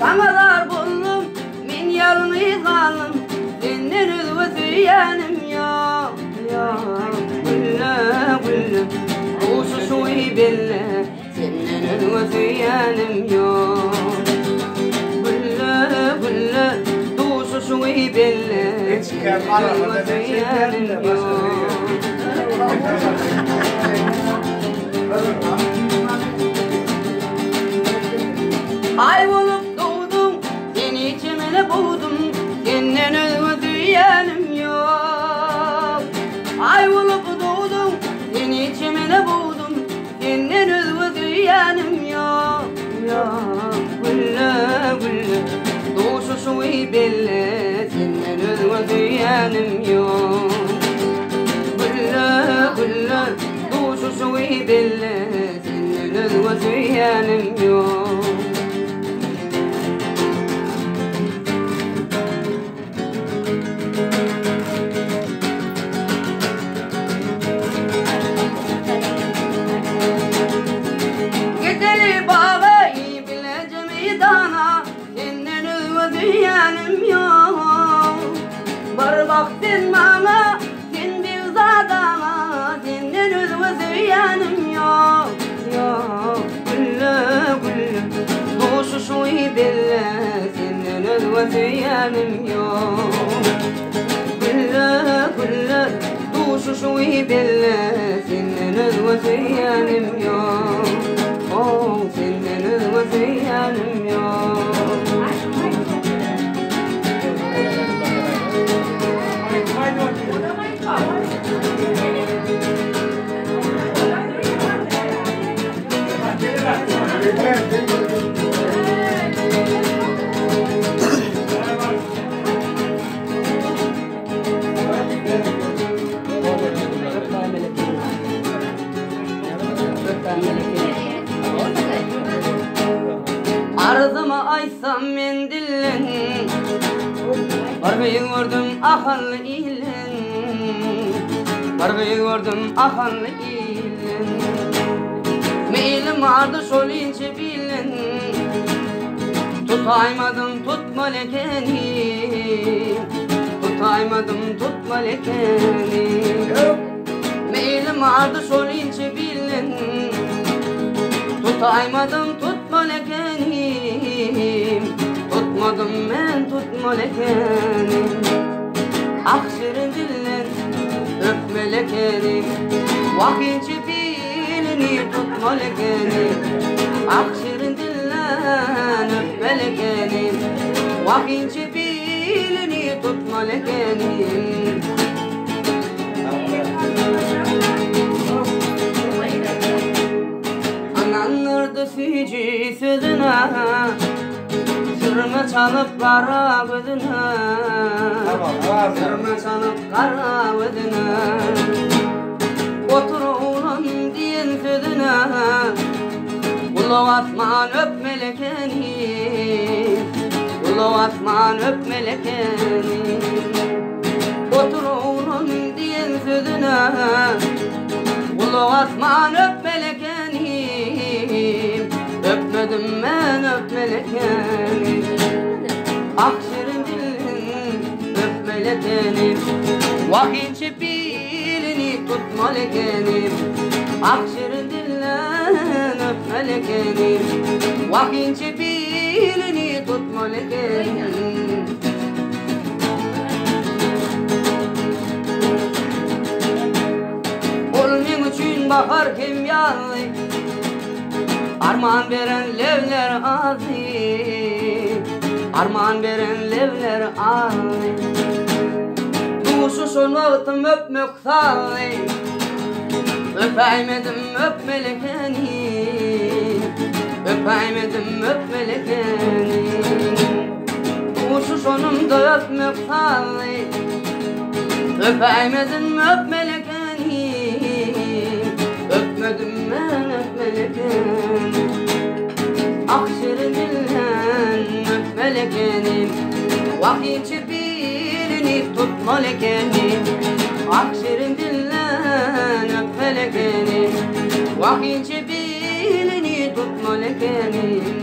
dar buldum min yalnız kaldım Senden özgü süyenim yok Yok gülle gülle. Kuşu şuy belle Senden özgü süyenim yok Gülle gülle Duşu şuy belle Senden özgü süyenim yok. Ay buldum. Senden özgü düyenim yok. Ay doğdum, seni içimde buldum. Senden özgü düyenim yok. Yok, gülle gülle Doğuşu şu belle Senden özgü düyenim yok Senden özleyenim yok Gülle gülle Doğuşu şu belle Senden özleyenim yok Oh, senden özleyenim Arzıma aysam mendillen Barbayı gördüm ahallı ilen Barbayı gördüm ahallı ilen Meylim vardı şol ince bilen Tutaymadım tutma lekeni. Tutaymadım tutma lekeni. Meylim vardı şol ince bilen Tutaymadım tutma lekenim Tutmadım ben tutma lekenim Ah şirin dillen öpme lekenim Vakinci bilini tutma lekenim Ah şirin dillen öpme lekenim Vakinci bilini tutma lekenim füci sözüne Sırma çalıp kara gözüne Sırma çalıp kara gözüne Otur oğlum diyen sözüne Ulu atman öp melekeni. Ulu atman öp melekeni. Otur oğlum diyen sözüne Ulu atman öp ben öp melekeni. Ah şirin dilin öp melekeni. Vahiy bilini tutma lekeni Ah şirin dilin öp melekeni. Vahiy bilini tutma lekeni Arman veren levler ağzı Arman veren levler ağzı Duşu son vaktim öpmek sağlı Öpeymedim öp melekeni. Öpeymedim öp melekeni. Duşu sonumda öpmek sağlı Öpeymedim öp melekeni öp melekeni Ah şirin dillen öp melekeni Vahiy birini tutma lekeni Ah şirin dillen öp melekeni Vahiy birini tutma leke